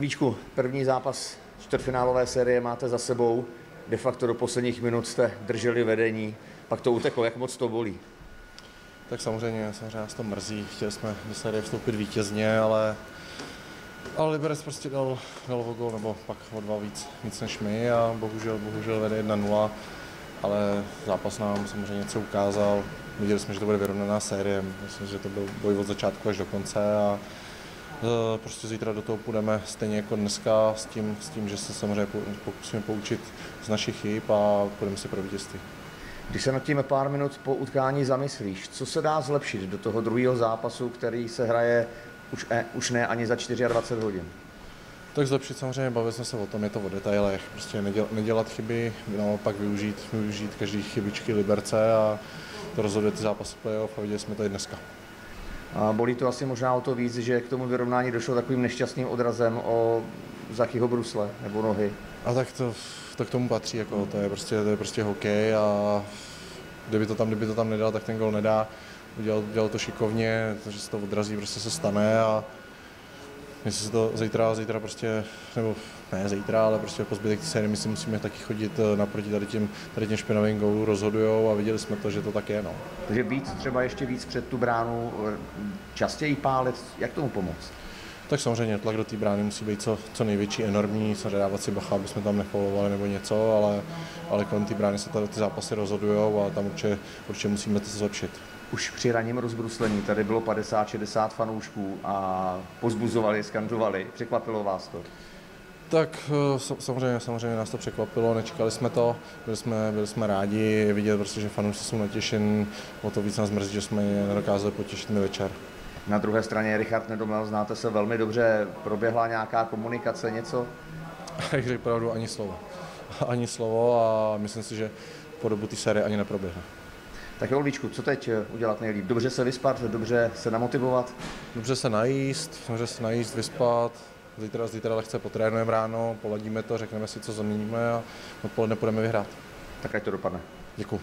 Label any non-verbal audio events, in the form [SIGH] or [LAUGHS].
Víčku, první zápas čtvrtfinálové série máte za sebou. De facto do posledních minut jste drželi vedení, pak to uteklo. Jak moc to bolí? Tak samozřejmě, samozřejmě nás to mrzí. Chtěli jsme do série vstoupit vítězně, ale, ale Liberec prostě dal, dal o gol, nebo pak o dva víc, víc než my a bohužel, bohužel vede 1-0, ale zápas nám samozřejmě něco ukázal. Viděli jsme, že to bude vyrovnaná série, myslím, že to byl boj od začátku až do konce a prostě zítra do toho půjdeme stejně jako dneska s tím, s tím že se samozřejmě pokusíme poučit z našich chyb a půjdeme se pro vítězství. Když se nad tím pár minut po utkání zamyslíš, co se dá zlepšit do toho druhého zápasu, který se hraje už, e, už ne ani za 24 hodin? Tak zlepšit samozřejmě, bavili jsme se o tom, je to o detailech, prostě nedělat, nedělat chyby, naopak využít, využít každý chybičky Liberce a to rozhoduje ty zápasy playoff a viděli jsme to i dneska. A bolí to asi možná o to víc, že k tomu vyrovnání došlo takovým nešťastným odrazem o Zachyho brusle nebo nohy. A tak to, to k tomu patří, jako, to, je prostě, to je prostě hokej a kdyby to tam, kdyby to tam nedal, tak ten gol nedá. Udělal, udělal to šikovně, že se to odrazí, prostě se stane a Jestli se to zítra, zítra prostě, nebo ne zítra, ale prostě po zbytek série my si musíme taky chodit eh, naproti tady těm, tady těm špinavým gólům, rozhodujou a viděli jsme to, že to tak je. No. Takže víc třeba ještě víc před tu bránu, eh, častěji pálit, jak tomu pomoct? Tak samozřejmě tlak do té brány musí být co, co největší, enormní, samozřejmě dávat si bacha, aby jsme tam nefoulovali nebo něco, ale, ale kolem té brány se tady ty zápasy rozhodují a tam určitě, určitě musíme to zlepšit už při raním rozbruslení tady bylo 50-60 fanoušků a pozbuzovali, skandovali. Překvapilo vás to? Tak eh, samozřejmě, samozřejmě nás to překvapilo, nečekali jsme to, byli jsme, byli jsme rádi vidět, prostě, že fanoušci jsou natěšení, o to víc nás mrzí, že jsme je nedokázali potěšit mi večer. Na druhé straně Richard Nedomel, znáte se velmi dobře, proběhla nějaká komunikace, něco? [LAUGHS] Jak řekl pravdu, ani slovo. [LAUGHS] Ani slovo a myslím si, že po dobu té série ani neproběhne. Tak jo, Víčku, co teď eh, udělat nejlíp? Dobře se vyspat, dobře se namotivovat? Dobře se najíst, dobře se najíst, vyspat. Zítra, zítra lehce potrénujeme ráno, poladíme to, řekneme si, co zaměníme a odpoledne půjdeme vyhrát. Tak ať to dopadne. Děkuji.